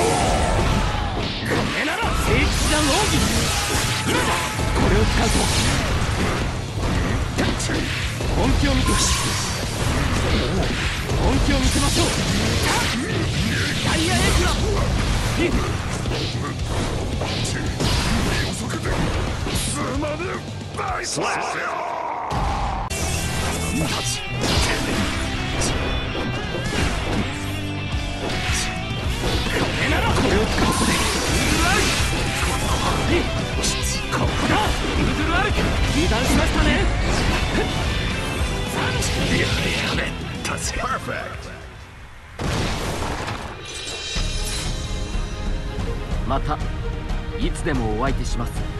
これなら聖騎士団奥義今だこれを使うと本気を見て本気を見せましょうダイヤエクラすまぬバイスれ油断しましたね。やれやめたぜ Perfect またいつでもお相手します